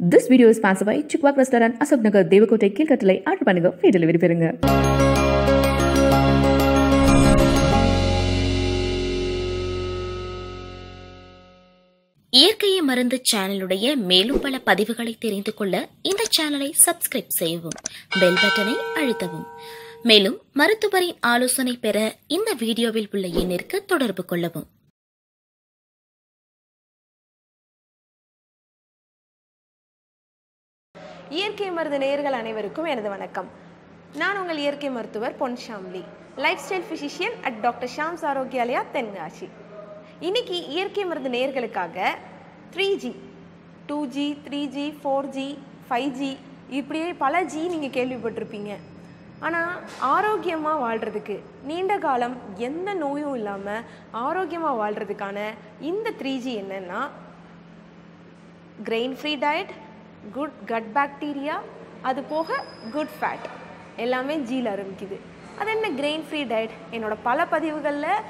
This video is sponsored by Chikwak Restaurant, Asok Nagar, Devakote, Kilkatale, order பண்ணுங்க free delivery பெறுங்க இயற்கையை மருந்து சேனலுடைய மேலும் பல பதிவுகளை தெரிந்து கொள்ள இந்த சேனலை சப்ஸ்கிரைப் செய்யவும் பெல் பட்டனை அழுத்தவும். மேலும் மருத்துவரின் ஆலோசனை பெற இந்த வீடியோவில் உள்ள எண்ணிற்கு தொடர்பு கொள்ளவும். இயற்கை மருந்து நேயர்கள் அனைவருக்கும் எனது வணக்கம். நான் உங்கள் இயற்கை மருத்துவர் Pon Shamli lifestyle physician at doctor Shams Arogyalaya Tenkasi. இன்னைக்கு இயற்கை மருந்து நேயர்களுக்காக three G two G three G four G five G இப்படியே பல ஜி நீங்கள் கேள்விப்பட்டிருப்பீங்க. ஆனால் ஆரோக்கியமாக வாழ்கிறதுக்கு நீண்ட காலம் எந்த நோயும் இல்லாமல் ஆரோக்கியமாக வாழ்கிறதுக்கான இந்த த்ரீ ஜி என்னென்னா grain free diet good gut bacteria அது போக குட் ஃபேட் எல்லாமே ஜீல ஆரம்பிக்குது அது என்ன கிரெயின் ஃப்ரீ டயட் என்னோடய பல பதிவுகளில்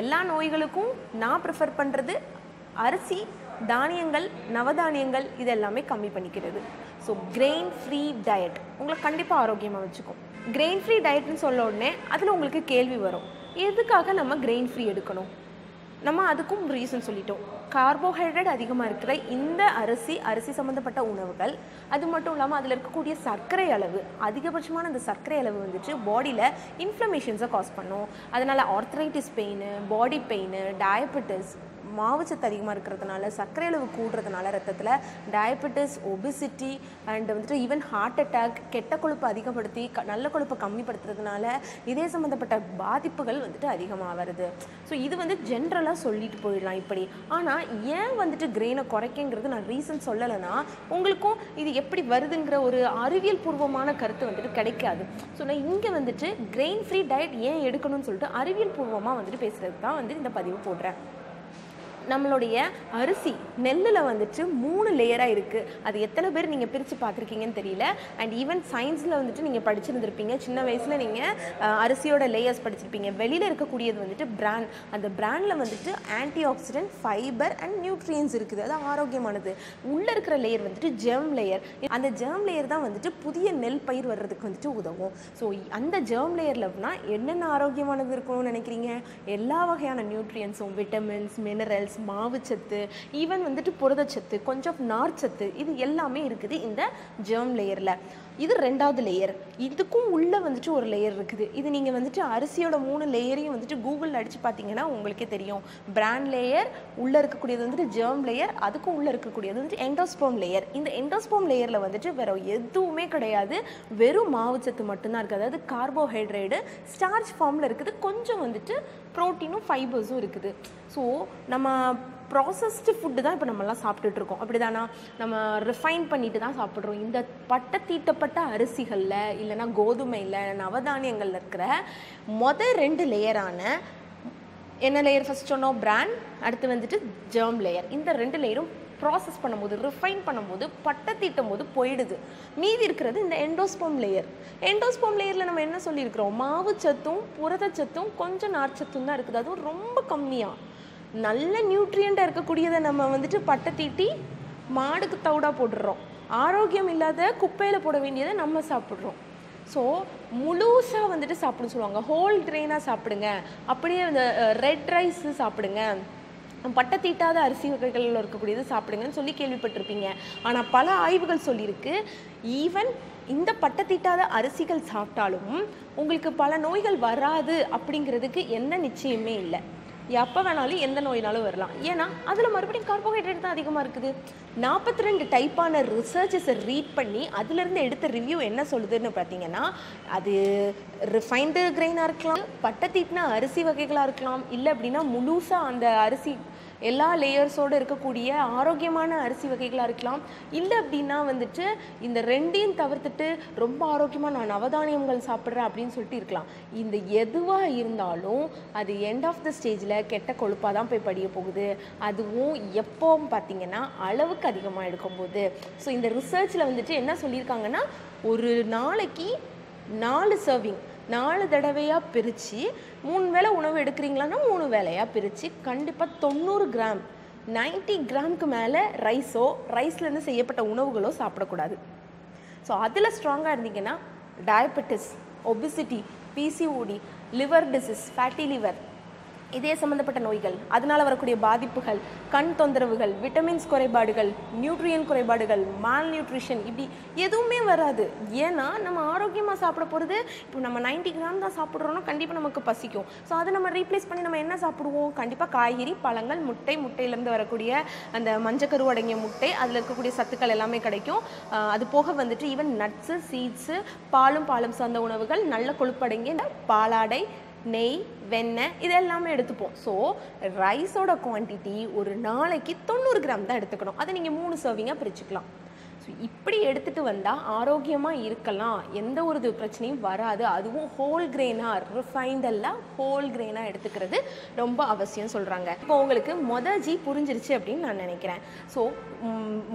எல்லா நோய்களுக்கும் நான் ப்ரிஃபர் பண்ணுறது அரிசி தானியங்கள் நவதானியங்கள் இது எல்லாமே கம்மி பண்ணிக்கிறது. ஸோ கிரெயின் ஃப்ரீ டயட் உங்களை கண்டிப்பாக ஆரோக்கியமாக வச்சுக்கும். கிரெயின் ஃப்ரீ டயட்னு சொல்ல உடனே அதில் உங்களுக்கு கேள்வி வரும். எதுக்காக நம்ம கிரெயின் ஃப்ரீ எடுக்கணும்? நம்ம அதுக்கும் ரீசன் சொல்லிட்டோம். கார்போஹைட்ரேட் அதிகமாக இருக்கிற இந்த அரிசி அரிசி சம்மந்தப்பட்ட உணவுகள் அது மட்டும் இல்லாமல் அதில் இருக்கக்கூடிய சர்க்கரை அளவு அதிகபட்சமான அந்த சர்க்கரை அளவு வந்துட்டு பாடியில் இன்ஃப்ளமேஷன்ஸை காஸ் பண்ணும். அதனால் arthritis pain body pain diabetes மாவுச்சத்து அதிகமாக இருக்கிறதுனால சர்க்கரை அளவு கூடுறதுனால ரத்தத்தில் டயபெட்டிஸ் ஒபிசிட்டி அண்ட் வந்துட்டு ஈவன் ஹார்ட் அட்டாக் கெட்ட கொழுப்பு அதிகப்படுத்தி க நல்ல கொழுப்பை கம்மிப்படுத்துறதுனால இதே சம்மந்தப்பட்ட பாதிப்புகள் வந்துட்டு அதிகமாக வருது. ஸோ இது வந்து ஜென்ரலாக சொல்லிட்டு போயிடலாம் இப்படி. ஆனால் ஏன் வந்துட்டு கிரெயினை குறைக்குங்கிறது நான் ரீசன் சொல்லலைன்னா உங்களுக்கும் இது எப்படி வருதுங்கிற ஒரு அறிவியல் பூர்வமான கருத்து வந்துட்டு கிடைக்காது. ஸோ நான் இங்கே வந்துட்டு கிரெயின் ஃப்ரீ டயட் ஏன் எடுக்கணும்னு சொல்லிட்டு அறிவியல் பூர்வமாக வந்துட்டு பேசுகிறதுக்கு தான் வந்து இந்த பதிவு போடுறேன். நம்மளுடைய அரிசி நெல்லில் வந்துட்டு மூணு லேயராக இருக்குது அது எத்தனை பேர் நீங்கள் பிரித்து பார்த்துருக்கீங்கன்னு தெரியல. அண்ட் ஈவன் சயின்ஸில் வந்துட்டு நீங்கள் படிச்சிருந்துருப்பீங்க. சின்ன வயசில் நீங்கள் அரிசியோட லேயர்ஸ் படிச்சிருப்பீங்க. வெளியில் இருக்கக்கூடியது வந்துட்டு பிராண்ட் அந்த பிராண்டில் வந்துட்டு antioxidant fibre and nutrients இருக்குது. அது ஆரோக்கியமானது. உள்ளே இருக்கிற லேயர் வந்துட்டு ஜெர்ம் லேயர் அந்த ஜெர்ம் லேயர் தான் வந்துட்டு புதிய நெல் பயிர் வர்றதுக்கு வந்துட்டு உதவும். ஸோ அந்த ஜெர்ம் லேயர்லனா என்னென்ன ஆரோக்கியமானது இருக்கணும்னு நினைக்கிறீங்க? எல்லா வகையான நியூட்ரியன்ஸும் விட்டமின்ஸ் மினரல்ஸ் மாவுச்சத்து ஈவன் வந்துட்டு புரதச்சத்து கொஞ்சம் நார்ச்சத்து இது எல்லாமே இருக்குது இந்த ஜெர்ம் லேயரில் இது ரெண்டாவது லேயர் இதுக்கும் உள்ளே வந்துட்டு ஒரு லேயர் இருக்குது. இது நீங்கள் வந்துட்டு அரிசியோட மூணு லேயரையும் வந்துட்டு கூகுளில் அடித்து பார்த்தீங்கன்னா உங்களுக்கே தெரியும். பிராண்ட் லேயர் உள்ளே இருக்கக்கூடியது வந்துட்டு ஜெர்ம் லேயர் அதுக்கும் உள்ளே இருக்கக்கூடியது வந்துட்டு எண்டோஸ்போம் லேயர் இந்த எண்டோஸ்போம் லேயரில் வந்துட்டு வேற எதுவுமே கிடையாது. வெறும் மாவுச்சத்து மட்டும்தான் இருக்குது. அதாவது கார்போஹைட்ரேட்டு ஸ்டார்ச் ஃபார்மில் இருக்குது. கொஞ்சம் வந்துட்டு ப்ரோட்டீனும் ஃபைபர்ஸும் இருக்குது. ஸோ நம்ம ப்ராசஸ்டு ஃபுட்டு தான் இப்போ நம்மலாம் சாப்பிட்டுட்ருக்கோம் அப்படி தானா நம்ம ரிஃபைன் பண்ணிட்டு தான் சாப்பிட்றோம். இந்த பட்ட தீட்டப்பட்ட அரிசிகளில் இல்லைன்னா கோதுமையில் நவதானியங்களில் இருக்கிற மொதல் ரெண்டு லேயரான என்ன லேயர் ஃபஸ்ட் சொன்னோம்? பிராண்ட் அடுத்து வந்துட்டு ஜெர்ம் லேயர் இந்த ரெண்டு லேயரும் ப்ராசஸ் பண்ணும்போது ரிஃபைன் பண்ணும்போது பட்டை தீட்டும் போது போயிடுது. மீதி இருக்கிறது இந்த எண்டோஸ்போம் லேயர் எண்டோஸ்போம் லேயரில் நம்ம என்ன சொல்லியிருக்கிறோம்? மாவு சத்தும் புரதச்சத்தும் கொஞ்சம் நார்ச்சத்தும் தான் இருக்குது. அதுவும் ரொம்ப கம்மியாக நல்ல நியூட்ரியண்ட்டாக இருக்கக்கூடியதை நம்ம வந்துட்டு பட்டை தீட்டி மாடுக்கு தவிடாக போட்டுடுறோம். ஆரோக்கியம் இல்லாத குப்பையில் போட வேண்டியதை நம்ம சாப்பிட்றோம். ஸோ முழுசாக வந்துட்டு சாப்பிடுன்னு சொல்லுவாங்க. ஹோல் ட்ரெயினாக சாப்பிடுங்க. அப்படியே இந்த ரெட் ரைஸ் சாப்பிடுங்க. பட்டை தீட்டாத அரிசி வகைகளில் இருக்கக்கூடியது சாப்பிடுங்கன்னு சொல்லி கேள்விப்பட்டிருப்பீங்க. ஆனால் பல ஆய்வுகள் சொல்லியிருக்கு. ஈவன் இந்த பட்டை தீட்டாத அரிசிகள் சாப்பிட்டாலும் உங்களுக்கு பல நோய்கள் வராது அப்படிங்கிறதுக்கு என்ன நிச்சயமே இல்லை. எப்போ வேணாலும் எந்த நோயினாலும் வரலாம். ஏன்னா அதில் மறுபடியும் கார்போஹைட்ரேட் தான் அதிகமாக இருக்குது. நாற்பத்தி ரெண்டு டைப்பான ரிசர்ச்சஸை ரீட் பண்ணி அதுலேருந்து எடுத்த ரிவ்யூ என்ன சொல்லுதுன்னு பார்த்தீங்கன்னா அது ரிஃபைன்டு கிரெயினாக இருக்கலாம் பட்டை தீட்டின அரிசி வகைகளாக இருக்கலாம் இல்லை அப்படின்னா முழுசாக அந்த அரிசி எல்லா லேயர்ஸோடு இருக்கக்கூடிய ஆரோக்கியமான அரிசி வகைகளாக இருக்கலாம். இல்லை அப்படின்னா வந்துட்டு இந்த ரெண்டையும் தவிர்த்துட்டு ரொம்ப ஆரோக்கியமாக நான் நவதானியங்கள் சாப்பிட்றேன் அப்படின்னு சொல்லிட்டு இருக்கலாம். இந்த எதுவாக இருந்தாலும் அது எண்ட் ஆஃப் த ஸ்டேஜில் கெட்ட கொழுப்பாக தான் போய் படிய போகுது. அதுவும் எப்போவும் பார்த்திங்கன்னா அளவுக்கு அதிகமாக எடுக்கும்போது. ஸோ இந்த ரிசர்ச்சில் வந்துட்டு என்ன சொல்லியிருக்காங்கன்னா ஒரு நாளைக்கு நாலு சர்விங் நாலு தடவையாக பிரித்து மூணு வேளை உணவு எடுக்கிறீங்களான்னா மூணு வேளையாக பிரித்து கண்டிப்பாக தொண்ணூறு கிராம் 90 கிராமுக்கு மேலே ரைஸோ ரைஸ்லேருந்து செய்யப்பட்ட உணவுகளோ சாப்பிடக்கூடாது. ஸோ அதில் ஸ்ட்ராங்காக இருந்தீங்கன்னா diabetes obesity PCOD liver disease fatty liver இதே சம்மந்தப்பட்ட நோய்கள் அதனால் வரக்கூடிய பாதிப்புகள் கண் தொந்தரவுகள் விட்டமின்ஸ் குறைபாடுகள் நியூட்ரியன் குறைபாடுகள் மால் நியூட்ரிஷன் இப்படி எதுவுமே வராது. ஏன்னா நம்ம ஆரோக்கியமாக சாப்பிட போகிறது இப்போ நம்ம 90 கிராம் தான் சாப்பிட்றோன்னா கண்டிப்பாக நமக்கு பசிக்கும். ஸோ அதை நம்ம ரீப்ளேஸ் பண்ணி நம்ம என்ன சாப்பிடுவோம்? கண்டிப்பாக காய்கறி பழங்கள் முட்டை முட்டையிலேருந்து வரக்கூடிய அந்த மஞ்சக்கரு அடங்கிய முட்டை அதில் இருக்கக்கூடிய சத்துக்கள் எல்லாமே கிடைக்கும். அது போக வந்துட்டு ஈவன் நட்ஸு சீட்ஸு பாலும் பாலும் சார்ந்த உணவுகள் நல்ல கொழுப்படங்கிய பாலாடை நெய் வெண்ணெய் இது எல்லாமே எடுத்துப்போம் ஸோ ரைஸோட குவான்டிட்டி ஒரு நாளைக்கு தொண்ணூறு கிராம் தான் எடுத்துக்கணும். அதை நீங்கள் மூணு சர்விங்காக பிரிச்சுக்கலாம். ஸோ இப்படி எடுத்துகிட்டு வந்தால் ஆரோக்கியமாக இருக்கலாம். எந்த ஒரு பிரச்சனையும் வராது. அதுவும் ஹோல் கிரெயினாக ரிஃபைண்டெல்லாம் ஹோல் கிரெயினாக எடுத்துக்கிறது ரொம்ப அவசியம் சொல்கிறாங்க இப்போ உங்களுக்கு மொத ஜி புரிஞ்சிருச்சு அப்படின்னு நான் நினைக்கிறேன். ஸோ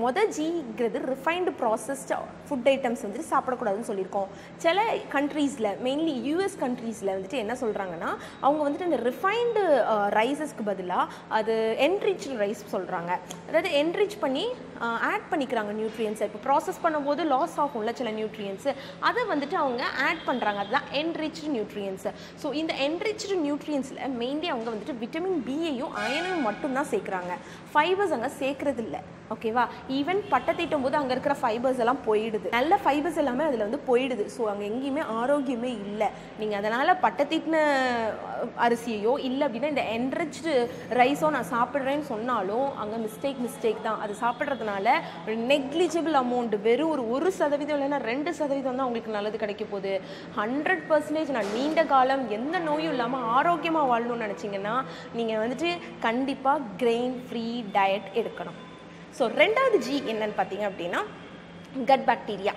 மொத ஜிங்கிறது ரிஃபைண்டு ப்ராசஸ்ட் ஃபுட் ஐட்டம்ஸ் வந்துட்டு சாப்பிடக்கூடாதுன்னு சொல்லியிருக்கோம். சில கண்ட்ரீஸில் மெயின்லி யூஎஸ் கண்ட்ரீஸில் வந்துட்டு என்ன சொல்கிறாங்கன்னா அவங்க வந்துட்டு இந்த ரிஃபைண்டு ரைஸஸ்க்கு பதிலாக அது என்ரிச் ரைஸ் சொல்கிறாங்க அதாவது என்ரிச் பண்ணி ஆட் பண்ணிக்கிறாங்க நியூட்ரியன்ஸை இப்போ ப்ராசஸ் பண்ணும்போது லாஸ் ஆகும்ல சில நியூட்ரியன்ஸு அதை வந்துட்டு அவங்க ஆட் பண்ணுறாங்க அதுதான் என்ரிச்டு நியூட்ரியன்ஸு ஸோ இந்த என்ரிச்டு நியூட்ரியன்ஸில் மெயின்லி அவங்க வந்துட்டு விட்டமின் பியையும் அயனையும் மட்டும்தான் சேர்க்குறாங்க. ஃபைபர்ஸ் அங்கே சேர்க்குறதில்ல. ஓகேவா? ஈவன் பட்டை தீட்டும் போது அங்கே இருக்கிற ஃபைபர்ஸ் எல்லாம் போயிடுது. நல்ல ஃபைபர்ஸ் எல்லாமே அதில் வந்து போயிடுது. ஸோ அங்கே எங்கேயுமே ஆரோக்கியமே இல்லை. நீங்கள் அதனால் பட்டை தீட்டின அரிசியையோ இல்லை அப்படின்னா இந்த என்ரிச்சு ரைஸோ நான் சாப்பிட்றேன்னு சொன்னாலும் அங்கே மிஸ்டேக் மிஸ்டேக் தான். அது சாப்பிட்றதுனால ஒரு நெக்லிஜிபிள் அமௌண்ட் வெறும் ஒரு ஒரு சதவீதம் இல்லைன்னா ரெண்டு சதவீதம் தான் உங்களுக்கு நல்லது கிடைக்க போகுது. ஹண்ட்ரட் பர்சன்டேஜ் நான் நீண்ட காலம் எந்த நோயும் இல்லாமல் ஆரோக்கியமாக வாழணும்னு நினச்சிங்கன்னா நீங்கள் வந்துட்டு கண்டிப்பாக கிரெயின் ஃப்ரீ டயட் எடுக்கணும். ஸோ ரெண்டாவது ஜி என்னன்னு பார்த்தீங்க அப்படின்னா கட் பாக்டீரியா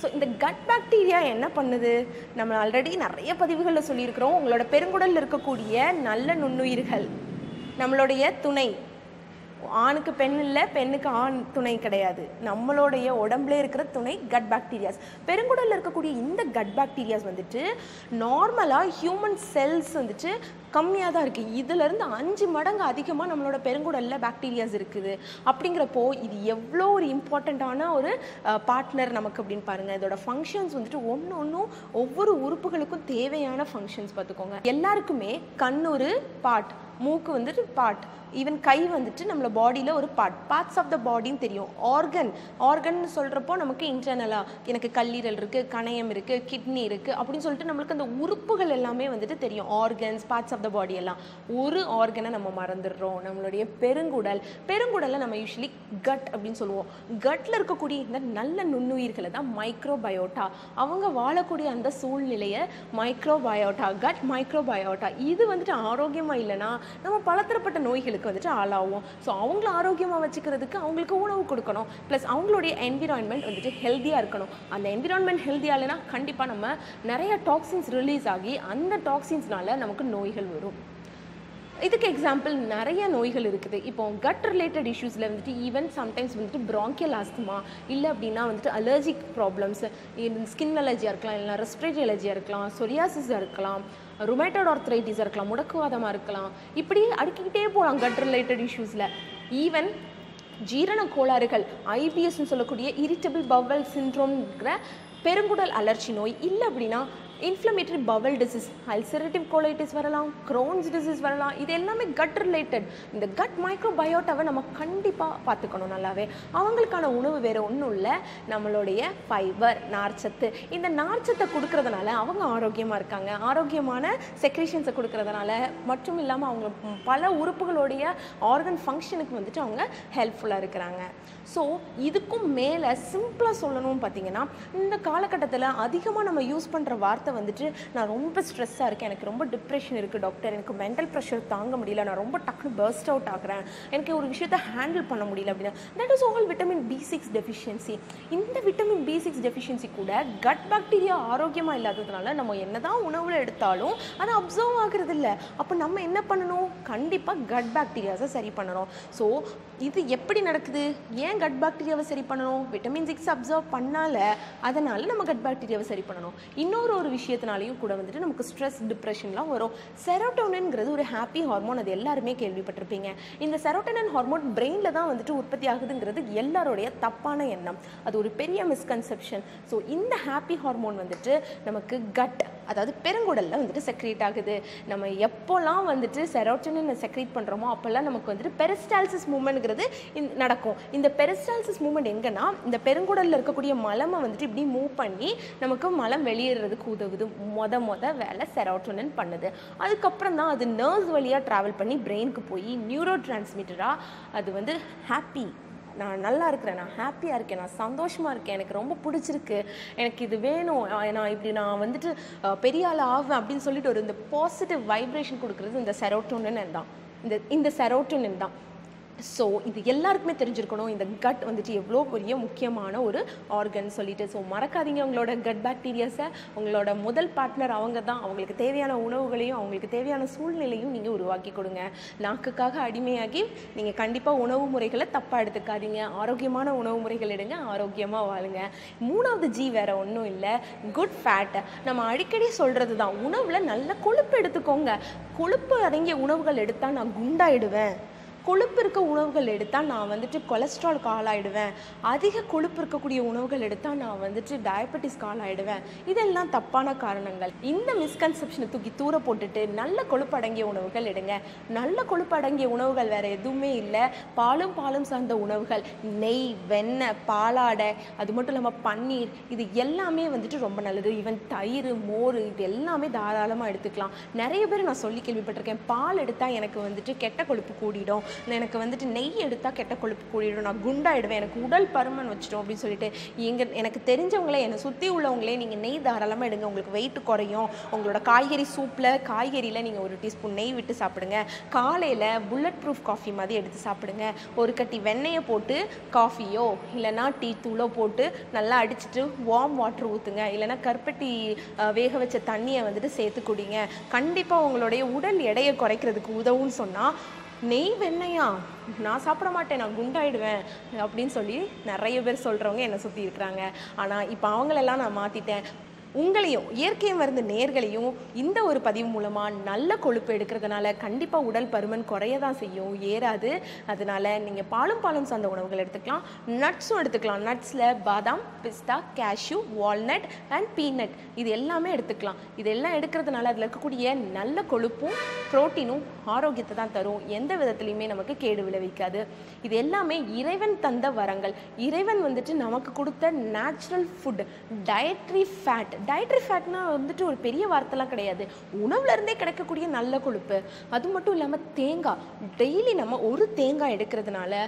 ஸோ இந்த கட் பாக்டீரியா என்ன பண்ணுது? நம்ம ஆல்ரெடி நிறைய பதிவுகளில் சொல்லியிருக்கிறோம். உங்களோட பெருங்குடலில் இருக்கக்கூடிய நல்ல நுண்ணுயிர்கள் நம்மளுடைய துணை ஆணுக்கு பெண் இல்லை பெண்ணுக்கு ஆண் துணை கிடையாது. நம்மளுடைய உடம்புல இருக்கிற துணை கட் பாக்டீரியாஸ் பெருங்குடலில் இருக்கக்கூடிய இந்த கட் பாக்டீரியாஸ் வந்துட்டு நார்மலாக ஹியூமன் செல்ஸ் வந்துட்டு கம்மியாக தான் இருக்குது இதுலேருந்து அஞ்சு மடங்கு அதிகமாக நம்மளோட பெருங்குடலில் பாக்டீரியாஸ் இருக்குது. அப்படிங்கிறப்போ இது எவ்வளோ ஒரு இம்பார்ட்டண்ட்டான ஒரு பார்ட்னர் நமக்கு அப்படின்னு பாருங்கள் இதோட ஃபங்க்ஷன்ஸ் வந்துட்டு ஒன்று ஒன்றும் ஒவ்வொரு உறுப்புகளுக்கும் தேவையான ஃபங்க்ஷன்ஸ் பார்த்துக்கோங்க. எல்லாருக்குமே கண் ஒரு பார்ட் மூக்கு வந்துட்டு பார்ட் ஈவன் கை வந்துட்டு நம்மளை பாடியில் ஒரு பார்ட் பார்ட்ஸ் ஆஃப் த பாடின்னு தெரியும். ஆர்கன் ஆர்கன் சொல்கிறப்போ நமக்கு இன்டர்னலாக எனக்கு கல்லீரல் இருக்குது கணையம் இருக்குது கிட்னி இருக்குது அப்படின்னு சொல்லிட்டு நம்மளுக்கு அந்த உறுப்புகள் எல்லாமே வந்துட்டு தெரியும். Organs parts of the body எல்லாம். ஒரு ஆர்கனை நம்ம மறந்துடுறோம். நம்மளுடைய பெருங்குடல் பெருங்குடலை நம்ம யூஸ்வலி கட் அப்படின்னு சொல்லுவோம். கட்டில் இருக்கக்கூடிய இந்த நல்ல நுண்ணுயிர்களை தான் மைக்ரோபயோட்டா அவங்க வாழக்கூடிய அந்த சூழ்நிலையை மைக்ரோபயோட்டா கட் மைக்ரோபயோட்டா இது வந்துட்டு ஆரோக்கியமாக இல்லைன்னா நம்ம பலதரப்பட்ட நோய்களுக்கு வந்துட்டு ஆளாகும் ஸோ அவங்கள ஆரோக்கியமாக வச்சுக்கிறதுக்கு அவங்களுக்கு உணவு கொடுக்கணும். ப்ளஸ் அவங்களுடைய என்விரான்மெண்ட் வந்துட்டு ஹெல்த்தியாக இருக்கணும். அந்த என்விரான்மெண்ட் ஹெல்த்தியாக இல்லைனா கண்டிப்பாக நம்ம நிறைய டாக்ஸின்ஸ் ரிலீஸ் ஆகி அந்த டாக்ஸின்ஸ்னால நமக்கு நோய்கள் வரும். இதுக்கு எக்ஸாம்பிள் நிறைய நோய்கள் இருக்குது. இப்போ கட் ரிலேட்டட் இஷ்யூஸில் வந்துட்டு ஈவன் சம்டைம்ஸ் வந்துட்டு bronchial ஆஸ்துமா இல்லை அப்படின்னா வந்துட்டு அலர்ஜிக் ப்ராப்ளம்ஸ் ஸ்கின் அலர்ஜியாக இருக்கலாம் இல்லைனா ரெஸ்பிரேட்டரி அலர்ஜியாக இருக்கலாம் சொரியாசிஸாக இருக்கலாம் ருமேட்டட் ஆர்த்ரைட்டிஸாக இருக்கலாம் முடக்குவாதமாக இருக்கலாம். இப்படி அடுக்கிக்கிட்டே போகலாம் கட் ரிலேட்டட் இஷ்யூஸில் ஈவன் ஜீரண கோளாறுகள் ஐபிஎஸ்ன்னு சொல்லக்கூடிய இரிட்டபிள் பவல் சின்ட்ரோம்ங்கிற பெருங்குடல் அலர்ச்சி நோய் இல்லை அப்படின்னா inflammatory bowel disease ulcerative colitis வரலாம் க்ரோன்ஸ் டிசீஸ் வரலாம் இது எல்லாமே கட் ரிலேட்டட் இந்த கட் மைக்ரோபயோட்டாவை நம்ம கண்டிப்பாக பார்த்துக்கணும் நல்லாவே. அவங்களுக்கான உணவு வேறு ஒன்றும் இல்லை. நம்மளுடைய ஃபைபர் நார்ச்சத்து. இந்த நார்ச்சத்தை கொடுக்கறதுனால அவங்க ஆரோக்கியமாக இருக்காங்க. ஆரோக்கியமான செக்ரேஷன்ஸை கொடுக்கறதுனால மட்டும் இல்லாமல் அவங்க பல உறுப்புகளுடைய ஆர்கன் ஃபங்க்ஷனுக்கு வந்துட்டு அவங்க ஹெல்ப்ஃபுல்லாக இருக்கிறாங்க. ஸோ இதுக்கும் மேலே சிம்பிளாக சொல்லணும்னு பார்த்தீங்கன்னா இந்த காலகட்டத்தில் அதிகமாக நம்ம யூஸ் பண்ணுற வார்த்தை வந்துட்டு நான் ரொம்ப ஸ்ட்ரெஸ்ஸாக இருக்கேன். எனக்கு ரொம்ப டிப்ரெஷன் இருக்குது டாக்டர் எனக்கு மென்டல் ப்ரெஷர் தாங்க முடியல. நான் ரொம்ப டக்குனு பர்ஸ்ட் அவுட் ஆகிறேன். எனக்கு ஒரு விஷயத்தை ஹேண்டில் பண்ண முடியல அப்படின்னா that is all vitamin B six deficiency இந்த விட்டமின் பி சிக்ஸ் டெஃபிஷியன்சி கூட கட் பாக்டீரியா ஆரோக்கியமாக இல்லாததுனால நம்ம என்னதான் உணவில் எடுத்தாலும் அதை அப்சர்வ் ஆகுறது இல்லை அப்போ நம்ம என்ன பண்ணணும்? கண்டிப்பாக கட் பாக்டீரியாஸை சரி பண்ணணும். ஸோ இது எப்படி நடக்குது? ஏன் கட் பாக்டீரியாவை சரி பண்ணணும்? விட்டமின் சிக்ஸ் அப்சர்வ் பண்ணால அதனால் அதனால நம்ம கட் பாக்டீரியாவை சரி பண்ணணும். இன்னொரு ஒரு விஷயம் விஷயத்தினாலையும் கூட வந்துட்டு நமக்கு ஸ்ட்ரெஸ் டிப்ரெஷன்லாம் வரும். செரோட்டோனின்ங்கிறது ஒரு ஹாப்பி ஹார்மோன் அது எல்லாருமே கேள்விப்பட்டிருப்பீங்க. இந்த செரோட்டோனன் ஹார்மோன் பிரெயினில் தான் வந்துட்டு உற்பத்தி ஆகுதுங்கிறது எல்லாருடைய தப்பான எண்ணம். அது ஒரு பெரிய மிஸ்கன்செப்ஷன் ஸோ இந்த ஹாப்பி ஹார்மோன் வந்துட்டு நமக்கு கட் அதாவது பெருங்குடலில் வந்துட்டு செக்ரேட் ஆகுது. நம்ம எப்போல்லாம் வந்துட்டு செரோட்டோனின் செக்ரேட் பண்ணுறோமோ அப்போல்லாம் நமக்கு வந்துட்டு பெரிஸ்டால்சிஸ் மூமெண்ட்ங்கிறது நடக்கும். இந்த பெரிஸ்டால்சிஸ் மூமெண்ட் எங்கன்னா இந்த பெருங்குடலில் இருக்கக்கூடிய மலமை வந்துட்டு இப்படி மூவ் பண்ணி நமக்கு மலம் வெளியேறதுக்கு உதவுது மொத மொத வேலை செரோட்டோனின் பண்ணுது. அதுக்கப்புறம் தான் அது நர்வ்ஸ் வழியாக ட்ராவல் பண்ணி பிரெயினுக்கு போய் நியூரோ டிரான்ஸ்மிட்டராக அது வந்து ஹாப்பி நான் நல்லா இருக்கிறேன் நான் ஹாப்பியாக இருக்கேன் நான் சந்தோஷமாக இருக்கேன் எனக்கு ரொம்ப பிடிச்சிருக்கு. எனக்கு இது வேணும். நான் இப்படி நான் வந்துட்டு பெரிய ஆள் ஆவேன் அப்படின்னு சொல்லிட்டு ஒரு இந்த பாசிட்டிவ் வைப்ரேஷன் கொடுக்குறது இந்த செரோட்டோனின் தான். இந்த இந்த செரோட்டோனின் தான். ஸோ இது எல்லாருக்குமே தெரிஞ்சிருக்கணும். இந்த கட் வந்துட்டு எவ்வளோ பெரிய முக்கியமான ஒரு ஆர்கன் சொல்லிட்டு. ஸோ மறக்காதீங்க உங்களோட கட் பாக்டீரியாஸை உங்களோட முதல் பார்ட்னர் அவங்க தான். அவங்களுக்கு தேவையான உணவுகளையும் அவங்களுக்கு தேவையான சூழ்நிலையும் நீங்கள் உருவாக்கி கொடுங்க. நாக்குக்காக அடிமையாகி நீங்கள் கண்டிப்பாக உணவு முறைகளை தப்பாக எடுத்துக்காதீங்க. ஆரோக்கியமான உணவு முறைகள் எடுங்க ஆரோக்கியமாக வாழுங்க. மூணாவது ஜி வேறு ஒன்றும் இல்லை. குட் ஃபேட் நம்ம அடிக்கடி சொல்கிறது தான். உணவில் நல்ல கொழுப்பு எடுத்துக்கோங்க. கொழுப்பு அடங்கிய உணவுகள் எடுத்தால் நான் குண்டாயிடுவேன். கொழுப்பு இருக்க உணவுகள் எடுத்தால் நான் வந்துட்டு கொலஸ்ட்ராலுக்கு ஆளாயிடுவேன் அதிக கொழுப்பு இருக்கக்கூடிய உணவுகள் எடுத்தால் நான் வந்துட்டு டயபெட்டிஸ்க்கு ஆளாயிடுவேன் இதெல்லாம் தப்பான காரணங்கள். இந்த மிஸ்கன்செப்ஷனை தூக்கி தூர போட்டுட்டு நல்ல கொழுப்பு அடங்கிய உணவுகள் எடுங்க. நல்ல கொழுப்பு அடங்கிய உணவுகள் வேற எதுவுமே இல்லை. பாலும் பாலும் சார்ந்த உணவுகள். நெய் வெண்ணெய் பாலாடை அது மட்டும் இல்லாமல் பன்னீர் இது எல்லாமே வந்துட்டு ரொம்ப நல்லது. ஈவன் தயிர் மோர் இது எல்லாமே தாராளமாக எடுத்துக்கலாம். நிறைய பேர் நான் சொல்லி கேள்விப்பட்டிருக்கேன். பால் எடுத்தால் எனக்கு வந்துட்டு கெட்ட கொழுப்பு கூடிடும். எனக்கு வந்துட்டு நெய் எடுத்தால் கெட்ட கொழுப்பு கூடிடும். நான் குண்டாயிடுவேன். எனக்கு உடல் பருமன் வச்சிடும் அப்படின்னு சொல்லிட்டு எங்கள் எனக்கு தெரிஞ்சவங்களே என்னை சுற்றி உள்ளவங்களே நீங்கள் நெய் தாராளமாக எடுங்க. உங்களுக்கு வெயிட் குறையும். உங்களோட காய்கறி சூப்பில் காய்கறியில் நீங்கள் ஒரு டீஸ்பூன் நெய் விட்டு சாப்பிடுங்க. காலையில் புல்லட் ப்ரூஃப் காஃபி மாதிரி எடுத்து சாப்பிடுங்க. ஒரு கட்டி வெண்ணெயை போட்டு காஃபியோ இல்லைன்னா டீ தூளோ போட்டு நல்லா அடிச்சுட்டு வார்ம் வாட்டர் ஊற்றுங்க இல்லைன்னா கருப்பட்டி வேக வச்ச தண்ணியை வந்துட்டு சேர்த்து குடிங்க. கண்டிப்பாக உங்களுடைய உடல் எடையை குறைக்கிறதுக்கு உதவும்னு சொன்னால் நெய் வெண்ணையா? நான் சாப்பிட மாட்டேன் நான் குண்டாயிடுவேன் அப்படின்னு சொல்லி நிறைய பேர் சொல்கிறவங்க என்னை சுற்றி இருக்கிறாங்க. ஆனால் இப்போ அவங்களெல்லாம் நான் மாற்றிட்டேன் உங்களையும் இயற்கை மருந்து நேர்களையும் இந்த ஒரு பதிவு மூலமாக நல்ல கொழுப்பு எடுக்கிறதுனால கண்டிப்பாக உடல் பருமன் குறைய தான் செய்யும் ஏறாது. அதனால நீங்கள் பாலும் பாலும் சார்ந்த உணவுகள் எடுத்துக்கலாம். நட்ஸும் எடுத்துக்கலாம். நட்ஸில் பாதாம் பிஸ்தா கேஷ்யூ வால்நட் அண்ட் பீனட் இது எல்லாமே எடுத்துக்கலாம். இதெல்லாம் எடுக்கிறதுனால அதில் இருக்கக்கூடிய நல்ல கொழுப்பும் புரோட்டீனும் ஆரோக்கியத்தை தான் தரும். எந்த விதத்துலையுமே நமக்கு கேடு விளைவிக்காது. இது எல்லாமே இறைவன் தந்த வரங்கள். இறைவன் வந்துட்டு நமக்கு கொடுத்த natural food dietary fat dietary ஃபேட்னா வந்துட்டு ஒரு பெரிய வார்த்தைலாம் கிடையாது. உணவுலேருந்தே கிடைக்கக்கூடிய நல்ல கொழுப்பு. அது மட்டும் இல்லாமல் தேங்காய். டெய்லி நம்ம ஒரு தேங்காய் எடுக்கிறதுனால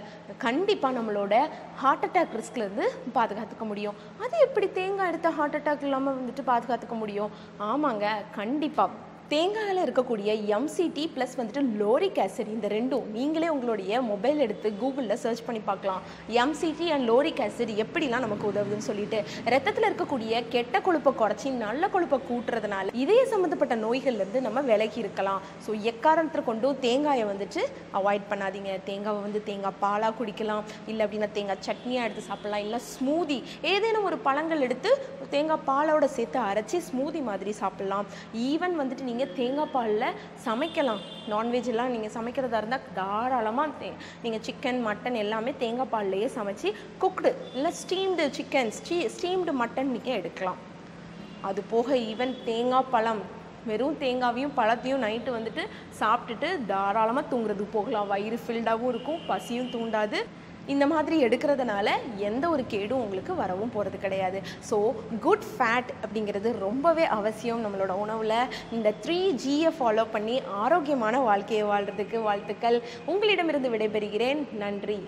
கண்டிப்பாக நம்மளோட ஹார்ட் அட்டாக் ரிஸ்க்லேருந்து பாதுகாத்துக்க முடியும். அது எப்படி தேங்காய் எடுத்த ஹார்ட் அட்டாக் இல்லாமல் வந்துட்டு பாதுகாத்துக்க முடியும்? ஆமாங்க கண்டிப்பாக தேங்காயில் இருக்கக்கூடிய எம்சிடி ப்ளஸ் வந்துட்டு லோரிக் ஆசிட் இந்த ரெண்டும் நீங்களே உங்களுடைய மொபைல் எடுத்து கூகுளில் சர்ச் பண்ணி பார்க்கலாம். எம்சிடி அண்ட் லோரிக் ஆசிட் எப்படிலாம் நமக்கு உதவுதுன்னு சொல்லிட்டு ரத்தத்தில் இருக்கக்கூடிய கெட்ட கொழுப்பை குறைச்சி நல்ல கொழுப்பை கூட்டுறதுனால இதய சம்மந்தப்பட்ட நோய்கள்லேருந்து நம்ம விலகி இருக்கலாம். ஸோ எக்காரணத்தை கொண்டும் தேங்காயை வந்துட்டு அவாய்ட் பண்ணாதீங்க. தேங்காவை வந்து தேங்காய் பாலாக குடிக்கலாம். இல்லை அப்படின்னா தேங்காய் சட்னியாக எடுத்து சாப்பிடலாம். இல்லை ஸ்மூதி ஏதேனும் ஒரு பழங்கள் எடுத்து தேங்காய் பாலோட சேர்த்து அரைச்சி ஸ்மூதி மாதிரி சாப்பிடலாம். ஈவன் வந்துட்டு நீங்கள் தேங்காய் பாலில் சமைக்கலாம். நான்வெஜ்லாம் நீங்கள் சமைக்கிறதா இருந்தால் தாராளமாக தே நீங்கள் சிக்கன் மட்டன் எல்லாமே தேங்காய் பால்லையே சமைச்சு குக்டு இல்லை ஸ்டீம்டு சிக்கன் ஸ்டீ ஸ்டீம்டு மட்டன் நீங்கள் எடுக்கலாம். அது போக ஈவன் தேங்காய் பழம் வெறும் தேங்காவையும் பழத்தையும் நைட்டு வந்துட்டு சாப்பிட்டுட்டு தாராளமாக தூங்குறதுக்கு போகலாம். வயிறு ஃபில்டாகவும் இருக்கும் பசியும் தூண்டாது. இந்த மாதிரி எடுக்கிறதுனால எந்த ஒரு கேடும் உங்களுக்கு வரவும் போகிறது கிடையாது. ஸோ குட் ஃபேட் அப்படிங்கிறது ரொம்பவே அவசியம் நம்மளோட உணவில். இந்த த்ரீ ஜியை ஃபாலோ பண்ணி ஆரோக்கியமான வாழ்க்கையை வாழ்கிறதுக்கு வாழ்த்துக்கள். உங்களிடமிருந்து விடைபெறுகிறேன். நன்றி.